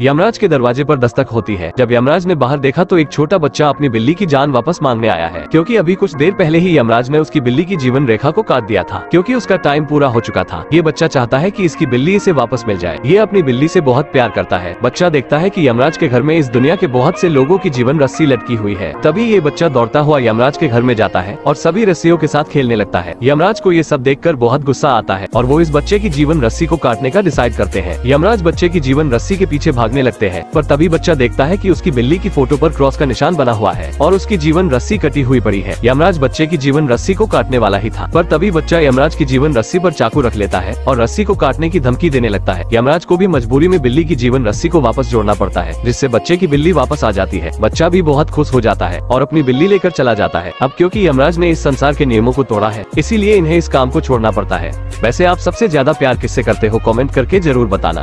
यमराज के दरवाजे पर दस्तक होती है। जब यमराज ने बाहर देखा तो एक छोटा बच्चा अपनी बिल्ली की जान वापस मांगने आया है। क्योंकि अभी कुछ देर पहले ही यमराज ने उसकी बिल्ली की जीवन रेखा को काट दिया था। क्योंकि उसका टाइम पूरा हो चुका था। ये बच्चा चाहता है कि इसकी बिल्ली इसे वापस मिल जाए। ये अपनी बिल्ली से बहुत प्यार करता है। बच्चा देखता है कि यमराज के घर में इस दुनिया के बहुत से लोगों की जीवन रस्सी लटकी हुई है। तभी ये बच्चा दौड़ता हुआ यमराज के घर में जाता है और सभी रस्सियों के साथ खेलने लगता है। यमराज को ये सब देखकर बहुत गुस्सा आता है और वो इस बच्चे की जीवन रस्सी को काटने का डिसाइड करते हैं। यमराज बच्चे की जीवन रस्सी के पीछे भागने लगते हैं, पर तभी बच्चा देखता है कि उसकी बिल्ली की फ़ोटो पर क्रॉस का निशान बना हुआ है और उसकी जीवन रस्सी कटी हुई पड़ी है। यमराज बच्चे की जीवन रस्सी को काटने वाला ही था, पर तभी बच्चा यमराज की जीवन रस्सी पर चाकू रख लेता है और रस्सी को काटने की धमकी देने लगता है। यमराज को भी मजबूरी में बिल्ली की जीवन रस्सी को वापस जोड़ना पड़ता है, जिससे बच्चे की बिल्ली वापस आ जाती है। बच्चा भी बहुत खुश हो जाता है और अपनी बिल्ली लेकर चला जाता है। अब क्योंकि यमराज ने इस संसार के नियमों को तोड़ा है, इसीलिए इन्हें इस काम को छोड़ना पड़ता है। वैसे आप सबसे ज़्यादा प्यार किससे करते हो? कमेंट करके ज़रूर बताना।